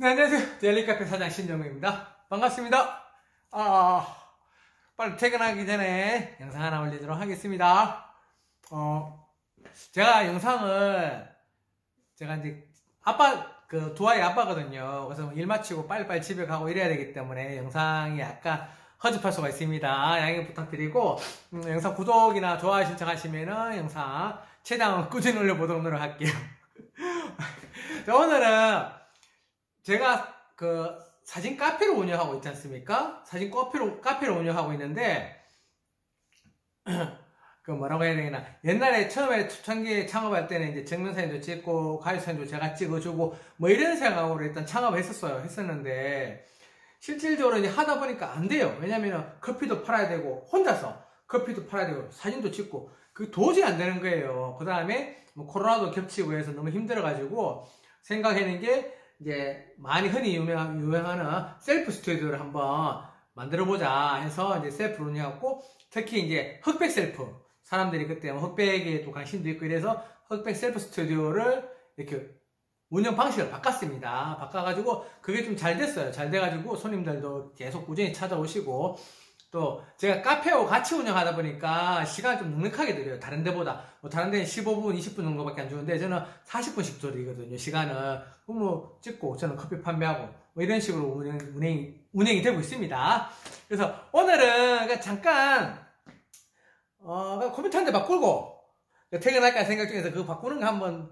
네, 안녕하세요. 젤리카페 사장 신정우입니다. 반갑습니다. 아, 빨리 퇴근하기 전에 영상 하나 올리도록 하겠습니다. 어, 제가 영상을, 제가 이제, 아빠, 그, 두 아이 아빠거든요. 그래서 일 마치고 빨리빨리 집에 가고 이래야 되기 때문에 영상이 약간 허접할 수가 있습니다. 양해 부탁드리고, 음, 영상 구독이나 좋아요 신청하시면은 영상 최대한 꾸준히 올려보도록 노력할게요. 자, 오늘은 제가 그 사진 카페를 운영하고 있지 않습니까? 사진 카페로, 카페를 운영하고 있는데, 그 뭐라고 해야 되나. 옛날에 처음에 초창기에 창업할 때는 이제 증명사진도 찍고, 가족사진도 제가 찍어주고, 뭐 이런 생각으로 일단 창업을 했었어요. 했었는데, 실질적으로 이제 하다 보니까 안 돼요. 왜냐면은 커피도 팔아야 되고, 혼자서 커피도 팔아야 되고, 사진도 찍고, 그 도저히 안 되는 거예요. 그 다음에 뭐 코로나도 겹치고 해서 너무 힘들어가지고, 생각하는 게, 이제 많이 흔히 유명, 유명하는 셀프 스튜디오를 한번 만들어 보자 해서 이제 셀프를 운영하고, 특히 이제 흑백 셀프. 사람들이 그때 뭐 흑백에 또 관심도 있고 이래서 흑백 셀프 스튜디오를 이렇게 운영 방식을 바꿨습니다. 바꿔가지고 그게 좀 잘 됐어요. 잘 돼가지고 손님들도 계속 꾸준히 찾아오시고 또 제가 카페하고 같이 운영하다 보니까 시간이 좀 넉넉하게 들어요. 다른 데보다. 뭐 다른 데는 15분, 20분 정도밖에 안 주는데 저는 40분씩 드리거든요. 시간을. 뭐 찍고 저는 커피 판매하고 뭐 이런 식으로 운영, 운행이, 운행이 되고 있습니다. 그래서 오늘은 잠깐 어, 컴퓨터 한 대 바꾸고 퇴근할까 생각 중에서 그거 바꾸는 거 한번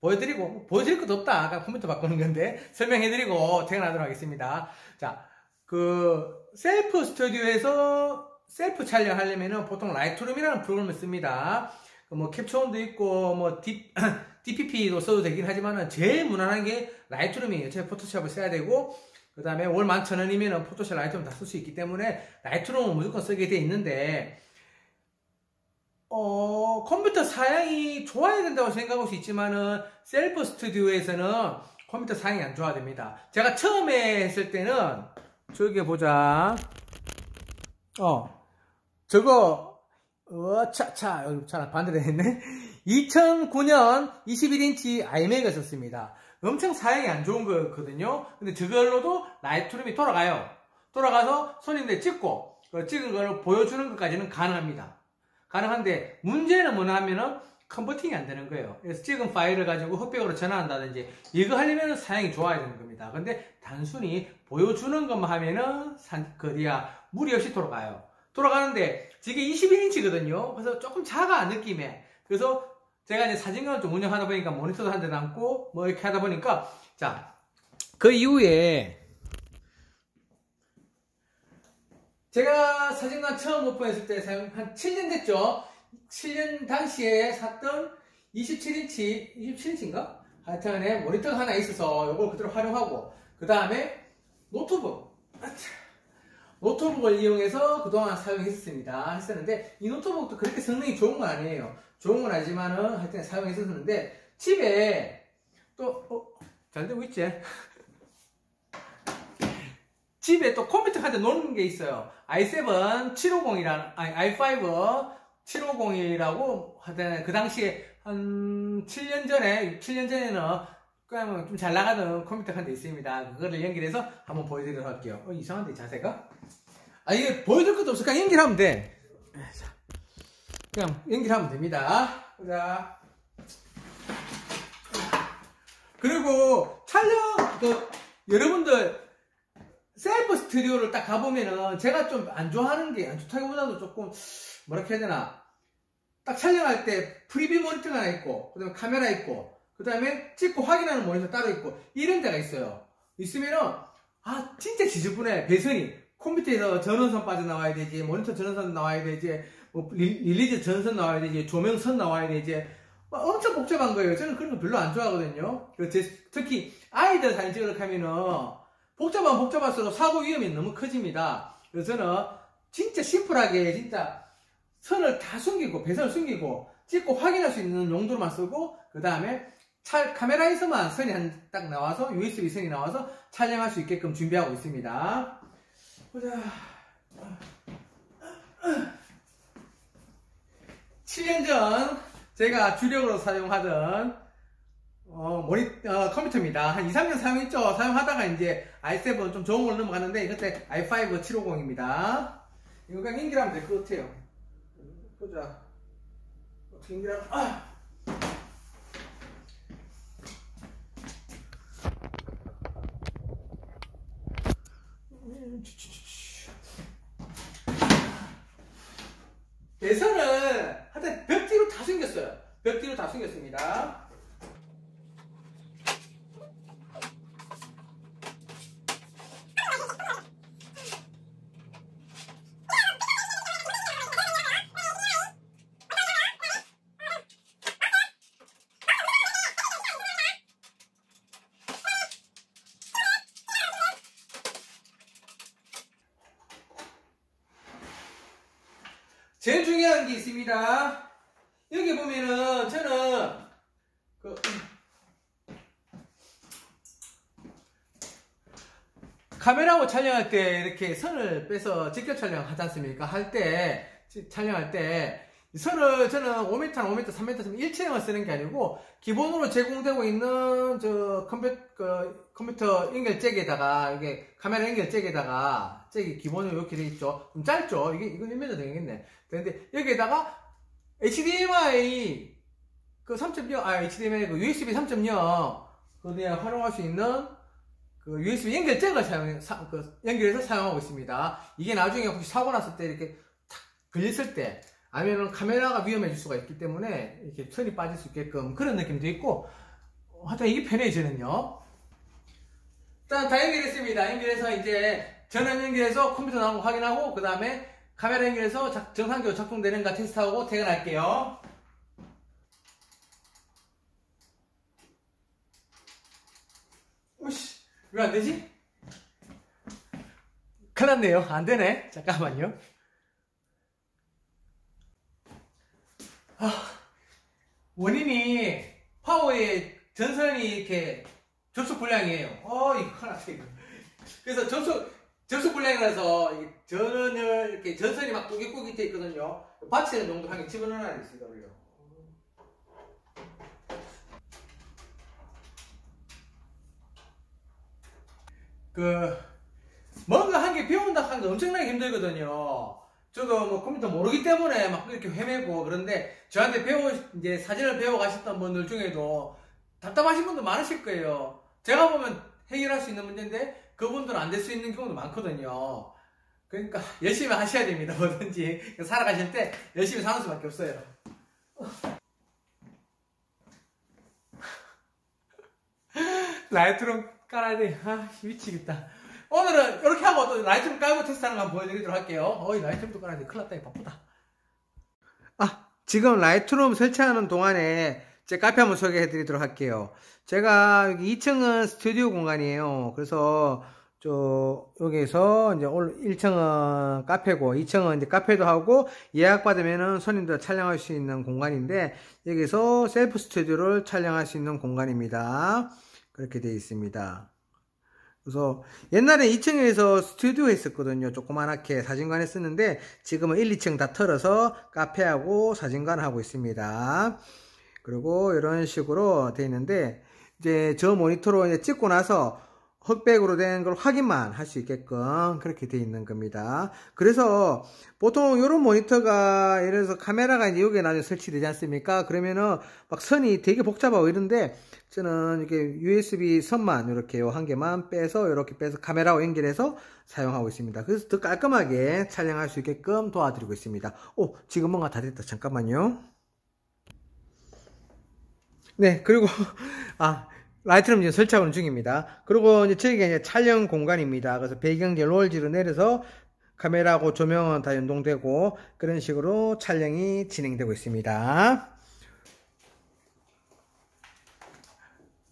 보여드리고 뭐 보여드릴 것도 없다. 아까 컴퓨터 바꾸는 건데 설명해드리고 퇴근하도록 하겠습니다. 자, 그 셀프 스튜디오에서 셀프 촬영하려면은 보통 Lightroom이라는 프로그램을 씁니다. 뭐 Capture One도 있고 뭐 D, DPP도 써도 되긴 하지만은 제일 무난한 게 Lightroom이에요. 제가 Photoshop을 써야 되고 그 다음에 월 11,000원이면 Photoshop Lightroom 다 쓸 수 있기 때문에 Lightroom은 무조건 쓰게 돼 있는데 어, 컴퓨터 사양이 좋아야 된다고 생각할 수 있지만은 셀프 스튜디오에서는 컴퓨터 사양이 안 좋아야 됩니다. 제가 처음에 했을 때는 저기 보자. 어, 저거 어, 차, 차, 차, 반대로 했네. 2009년 21인치 iMac을 썼습니다. 엄청 사양이 안 좋은 거거든요. 근데 저걸로도 Lightroom이 돌아가요. 돌아가서 손님들 찍고, 그 찍은 걸 보여주는 것까지는 가능합니다. 가능한데, 문제는 뭐냐 하면은, converting이 안 되는 거예요. 그래서 찍은 파일을 가지고 흑백으로 전환한다든지, 이거 하려면 사양이 좋아야 되는 겁니다. 근데 단순히 보여주는 것만 하면은, 산, 거리야, 무리 없이 돌아가요. 돌아가는데, 저게 21인치거든요. 그래서 조금 작아, 느낌에. 그래서 제가 이제 사진관을 좀 운영하다 보니까 모니터도 한 대 남고, 뭐 이렇게 하다 보니까, 자, 그 이후에, 제가 사진관 처음 오픈했을 때한 7년 됐죠? 7년 당시에 샀던 27인치, 27인치인가? 하여튼에 모니터가 하나 있어서 이걸 그대로 활용하고, 그 다음에 노트북. 노트북을 이용해서 그동안 사용했었습니다. 했었는데, 이 노트북도 그렇게 성능이 좋은 건 아니에요. 좋은 건 아니지만은 하여튼 사용했었는데, 집에 또, 어, 잘 되고 있지? 집에 또 컴퓨터 한대 노는 게 있어요. i7 750이라는, 아니, i5 750이라고 하던 그 당시에 한 7년 전에, 7년 전에는 그냥 좀 잘 나가던 컴퓨터 한대 있습니다. 그거를 연결해서 한번 보여드리도록 할게요. 어, 이상한데, 자세가? 아, 이게 보여줄 것도. 그냥 연결하면 돼. 그냥 연결하면 됩니다. 보자. 그리고 촬영, 그, 여러분들, 셀프 스튜디오를 딱 가보면은 제가 좀 안 좋아하는 게 안 좋다기보다도 조금 뭐라 해야 되나? 딱 촬영할 때 preview 모니터가 하나 있고 그 다음에 카메라 있고 그 다음에 찍고 확인하는 모니터 따로 있고 이런 데가 있어요. 있으면은 아 진짜 지저분해 배선이. 컴퓨터에서 전원선 빠져나와야 되지 모니터 전원선 나와야 되지 뭐 release 전선 나와야 되지 조명선 나와야 되지. 엄청 복잡한 거예요. 저는 그런 거 별로 안 좋아하거든요. 특히 아이들 사진 찍으려고 하면은 복잡하면 복잡할수록 사고 위험이 너무 커집니다. 그래서 저는 진짜 심플하게 진짜 선을 다 숨기고 배선을 숨기고 찍고 확인할 수 있는 용도로만 쓰고 그 다음에 카메라에서만 선이 한 딱 나와서 USB 선이 나와서 촬영할 수 있게끔 준비하고 있습니다. 보자. 7년 전 제가 주력으로 사용하던 어, 모니, 어, 컴퓨터입니다. 한 2, 3년 사용했죠. 사용하다가 이제 i7 좀 좋은 걸로 넘어갔는데 이것때 i5 750입니다. 이거 그냥 연결하면 될 것 같아요. 보자. 어떻게 연결하면, 아! 배선은 하여튼 벽 뒤로 다 숨겼어요. 벽 뒤로 다 숨겼습니다. 제일 중요한 게 있습니다. 여기 보면은 저는 그 카메라하고 촬영할 때 이렇게 선을 빼서 직접 촬영하지 않습니까? 할 때 촬영할 때 선을 저는 5m, 5m, 3m 일체형을 쓰는 게 아니고 기본으로 제공되고 있는 저 컴퓨터, 그 컴퓨터 연결잭에다가 이게 카메라 연결잭에다가 잭이 기본으로 이렇게 돼 있죠. 좀 짧죠. 이게 이건 1m 되겠네. 근데 여기에다가 HDMI 그 3.0, 아 HDMI 그 USB 3.0 그에 활용할 수 있는 그 USB 연결잭을 사용, 사, 그 연결해서 사용하고 있습니다. 이게 나중에 혹시 사고 났을 때 이렇게 탁 걸렸을 때 아니면 카메라가 위험해질 수가 있기 때문에 이렇게 선이 빠질 수 있게끔 그런 느낌도 있고 하여튼 이게 편해요 저는요. 일단 다 연결했습니다. 연결해서 이제 전원 연결해서 컴퓨터 나온 거 확인하고 그 다음에 카메라 연결해서 작, 정상적으로 작동되는가 테스트하고 퇴근할게요. 오씨 왜 안되지? 큰일 났네요. 안되네. 잠깐만요 원인이 파워의 전선이 이렇게 접속 불량이에요. 어, 이거 큰일 났어, 이거. 그래서 접속, 접속 불량이라서 전원을 이렇게 전선이 막 꾸깃꾸깃 돼 있거든요. 받치는 정도 한개 집어넣어야 돼, CW. 그, 뭔가 한 개 배운다 하는 게 엄청나게 힘들거든요. 저도 뭐 컴퓨터 모르기 때문에 막 이렇게 헤매고 그런데 저한테 배워 이제 사진을 배워 가셨던 분들 중에도 답답하신 분도 많으실 거예요. 제가 보면 해결할 수 있는 문제인데 그분들은 안 될 수 있는 경우도 많거든요. 그러니까 열심히 하셔야 됩니다. 뭐든지 살아가실 때 열심히 사는 수밖에 없어요. Lightroom 깔아야 돼. 아 미치겠다. 오늘은 이렇게 하고 또 Lightroom 깔고 테스트하는 거 한번 보여드리도록 할게요. 어이 Lightroom도 깔아야 돼. 큰일 났다. 바쁘다. 아 지금 Lightroom 설치하는 동안에 제 카페 한번 소개해 드리도록 할게요. 제가 여기 2층은 스튜디오 공간이에요. 그래서 저 여기서 이제 1층은 카페고 2층은 이제 카페도 하고 예약 받으면은 손님들 촬영할 수 있는 공간인데 여기서 셀프 스튜디오를 촬영할 수 있는 공간입니다. 그렇게 되어 있습니다. 그래서 옛날에 2층에서 스튜디오 했었거든요. 조그만하게 사진관 했었는데 지금은 1, 2층 다 털어서 카페하고 사진관 하고 있습니다. 그리고 이런 식으로 되어 있는데 이제 저 모니터로 이제 찍고 나서 흑백으로 된 걸 확인만 할 수 있게끔 그렇게 되어 있는 겁니다. 그래서 보통 이런 모니터가 예를 들어서 카메라가 이제 여기에 나중에 설치되지 않습니까? 그러면은 막 선이 되게 복잡하고 이런데 저는 이렇게 USB 선만 이렇게 한 개만 빼서 이렇게 빼서 카메라와 연결해서 사용하고 있습니다. 그래서 더 깔끔하게 촬영할 수 있게끔 도와드리고 있습니다. 오, 지금 뭔가 다 됐다. 잠깐만요. 네, 그리고, 아, Lightroom 지금 설치하는 중입니다. 그리고 이제 저기가 이제 촬영 공간입니다. 그래서 배경지 롤지로 내려서 카메라하고 조명은 다 연동되고 그런 식으로 촬영이 진행되고 있습니다.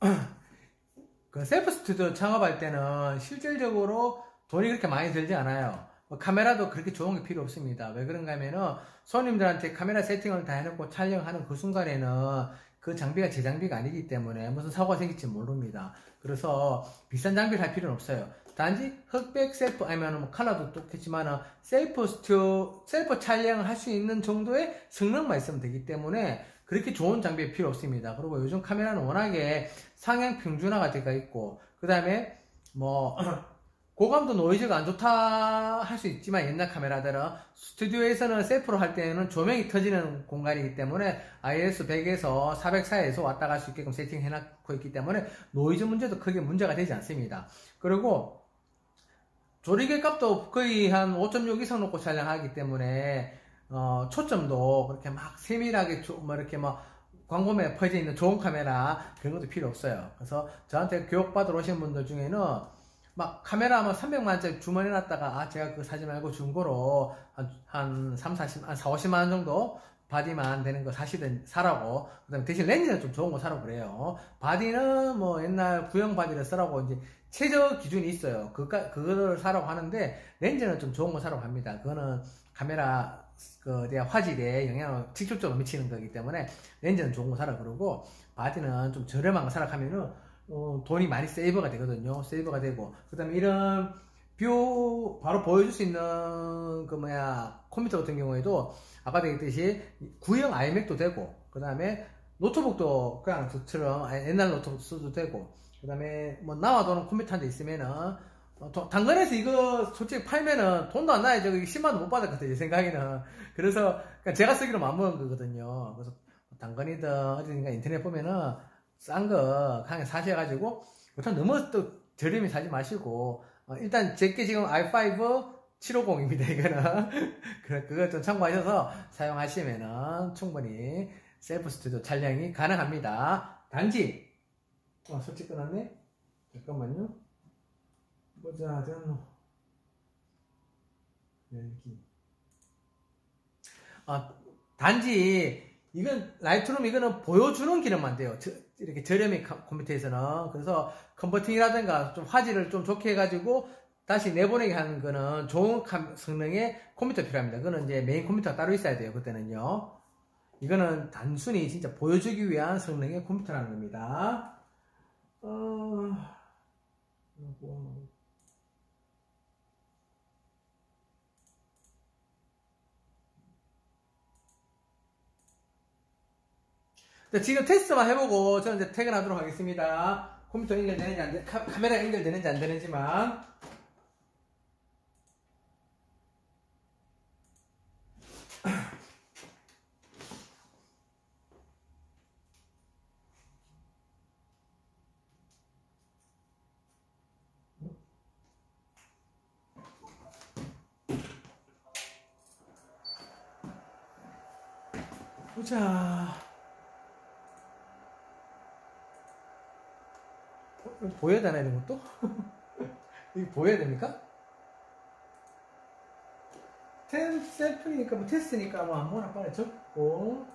그 셀프 스튜디오 창업할 때는 실질적으로 돈이 그렇게 많이 들지 않아요. 뭐 카메라도 그렇게 좋은 게 필요 없습니다. 왜 그런가 하면은 손님들한테 카메라 세팅을 다 해놓고 촬영하는 그 순간에는 그 장비가 제 장비가 아니기 때문에 무슨 사고가 생길지 모릅니다. 그래서 비싼 장비를 할 필요는 없어요. 단지 흑백 셀프 아니면 뭐 컬러도 똑같지만 셀프 스튜 셀프 촬영을 할 수 있는 정도의 성능만 있으면 되기 때문에 그렇게 좋은 장비 필요 없습니다. 그리고 요즘 카메라는 워낙에 상향 평준화가 되어 있고 그 다음에 뭐 고감도 노이즈가 안 좋다 할 수 있지만 옛날 카메라들은 스튜디오에서는 셀프로 할 때는 조명이 터지는 공간이기 때문에 ISO 100에서 400 사이에서 왔다 갈 수 있게끔 세팅해 놨고 있기 때문에 노이즈 문제도 크게 문제가 되지 않습니다. 그리고 조리개 값도 거의 한 5.6 이상 놓고 촬영하기 때문에 어, 초점도 그렇게 막 세밀하게 뭐 이렇게 막 광범위에 퍼져 있는 좋은 카메라 그런 것도 필요 없어요. 그래서 저한테 교육받으러 오신 분들 중에는 막 카메라 뭐 300만원짜리 주문해 놨다가 아 제가 그거 사지 말고 중고로 한, 한 3, 40, 한 4, 50만원 정도 body만 되는 거 사시든 사라고. 그 다음에 대신 렌즈는 좀 좋은 거 사라고 그래요. body는 뭐 옛날 구형 body를 쓰라고 이제 최저 기준이 있어요. 그까, 그거를 사라고 하는데 렌즈는 좀 좋은 거 사라고 합니다. 그거는 카메라 그 화질에 영향을 직접적으로 미치는 거기 때문에 렌즈는 좋은 거 사라 그러고 body는 좀 저렴한 거 사라 하면은 어, 돈이 많이 save가 되거든요. save가 되고 그 다음에 이런 view 바로 보여줄 수 있는 그 뭐야 컴퓨터 같은 경우에도 아까 얘기했듯이 구형 iMac도 되고 그 다음에 노트북도 그냥 저처럼 옛날 노트북 써도 되고 그 다음에 뭐 남아도는 컴퓨터 한 대 있으면은 어, 당근에서 이거 솔직히 팔면은 돈도 안 나요. 저기 10만원 못 받을 것 같아요. 제 생각에는. 그래서 제가 쓰기로 마음먹은 거거든요. 그래서 당근이든 어디든가 인터넷 보면은 싼 거 그냥 사셔가지고 우선 너무 또 저렴히 사지 마시고 어, 일단 제게 지금 i5 750입니다 이거는. 그거 좀 참고하셔서 사용하시면은 충분히 셀프 스튜디오 촬영이 가능합니다. 단지 어 솔직히 끊었네? 잠깐만요. 보자 어디갔노 여기. 아 단지 이건 Lightroom 이거는 보여주는 기능만 돼요 이렇게 저렴이 컴퓨터에서는 그래서 converting이라든가 좀 화질을 좀 좋게 해가지고 다시 내보내게 하는 거는 좋은 성능의 컴퓨터 필요합니다. 그거는 이제 메인 컴퓨터가 따로 있어야 돼요. 그때는요. 이거는 단순히 진짜 보여주기 위한 성능의 컴퓨터라는 겁니다. 어... 지금 테스트만 해보고 저는 이제 퇴근하도록 하겠습니다. 컴퓨터 연결되는지 안 되, 카, 카메라 연결되는지 안 되는지만. 보자. 보여야 되나 이런 것도? 이거 보여야 됩니까? 텐 셀프니까 뭐 테스트니까 뭐 아무거나 빨리 적고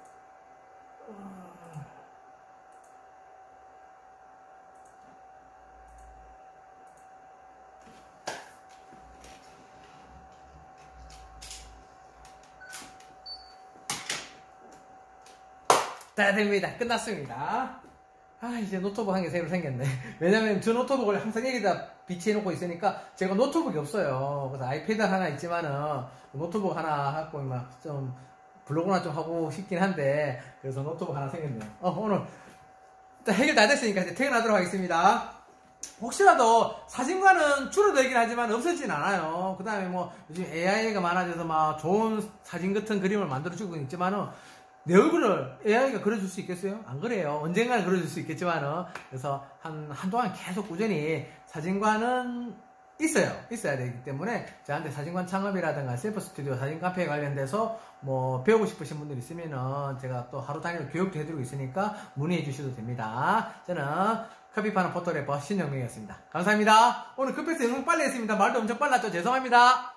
다 됩니다. 끝났습니다. 아 이제 노트북 한 개 새로 생겼네. 왜냐면 저 노트북을 항상 여기다 비치해 놓고 있으니까 제가 노트북이 없어요. 그래서 아이패드 하나 있지만은 노트북 하나 갖고 막 좀 블로그나 좀 하고 싶긴 한데 그래서 노트북 하나 생겼네요. 어, 오늘 해결 다 됐으니까 이제 퇴근하도록 하겠습니다. 혹시라도 사진관은 줄어들긴 하지만 없어지진 않아요. 그 다음에 뭐 요즘 AI가 많아져서 막 좋은 사진 같은 그림을 만들어주고 있지만은 내 얼굴을 AI가 그려줄 수 있겠어요? 안 그래요. 언젠가는 그려줄 수 있겠지만은. 그래서 한, 한동안 계속 꾸준히 사진관은 있어요. 있어야 되기 때문에 저한테 사진관 창업이라든가 셀프 스튜디오 사진 카페에 관련돼서 뭐 배우고 싶으신 분들 있으면은 제가 또 하루 단위로 교육도 해드리고 있으니까 문의해 주셔도 됩니다. 저는 커피파는 포토래퍼 신영명이었습니다. 감사합니다. 오늘 급해서 영상 빨리 했습니다. 말도 엄청 빨랐죠? 죄송합니다.